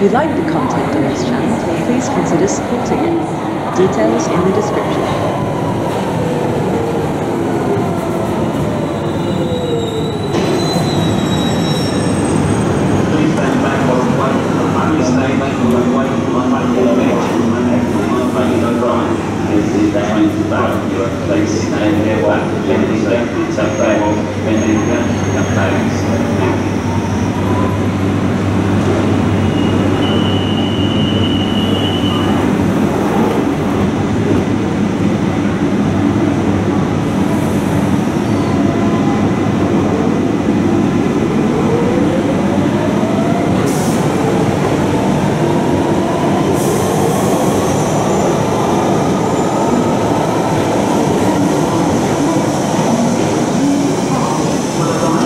If you like the content on this channel, please consider supporting it. Details in the description. Please stand back while we wait for the please stand back while we wait for the money to match and everyone making a drive. This is the train to back, you are please stand here while bending down, tap back, bending down, tap bags. Thank you.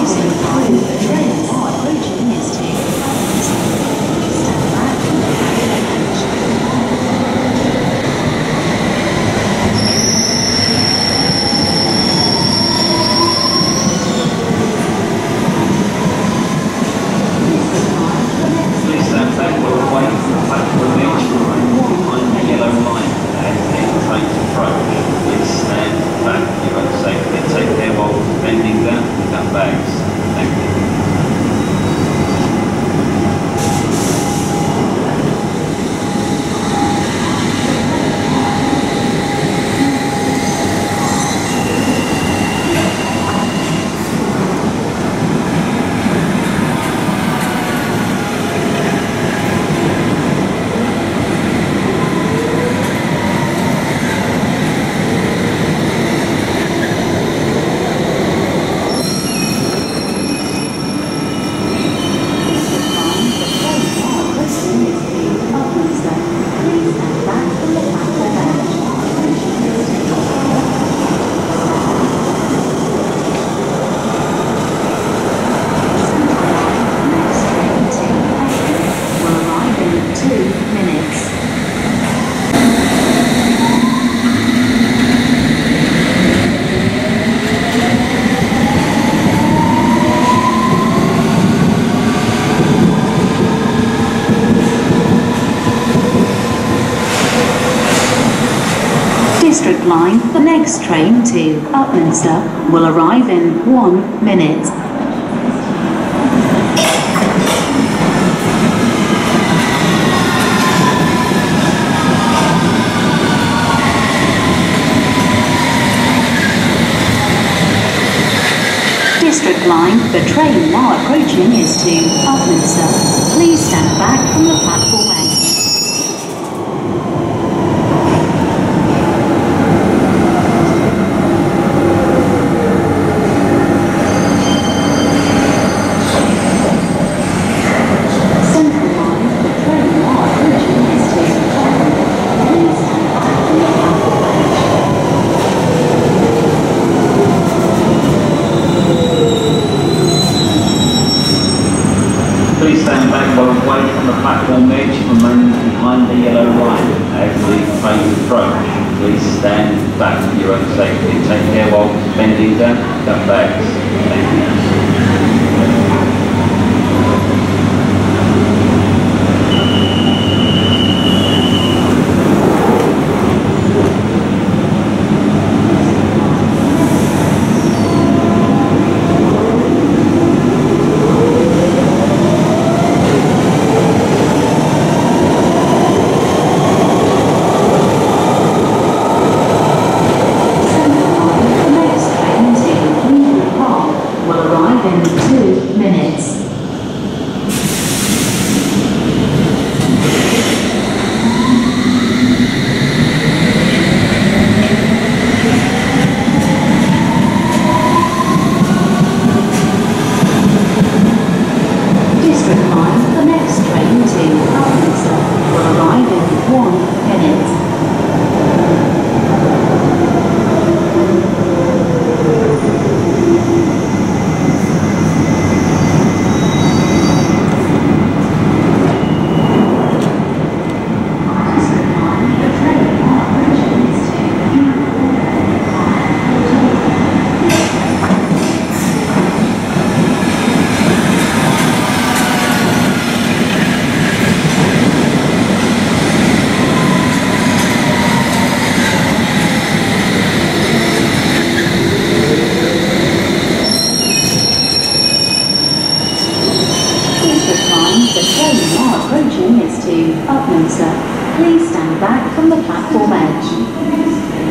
Rising through the trains are approaching is to stand back from the carriage. Please stand back while we wait for the platform edge behind the yellow line as the trains approach. Please stand back, you are safely. Take care while bending down, pick up bags. Thank you. Will arrive in two minutes. District Line, the next train to Upminster, will arrive in one minute. District Line, the train now approaching is to Upminster. Please stand back from the platform edge. Central Line, the train now approaching is to Clapham. Please stand back from the platform edge. Please stand back we wait on the platform edge remaining behind the yellow line as the trains approach. Please stand back for your own safety. Take care while bending down, cut bags. time for the next train to Arkansas will arrive in one minute. Please stand back from the platform edge.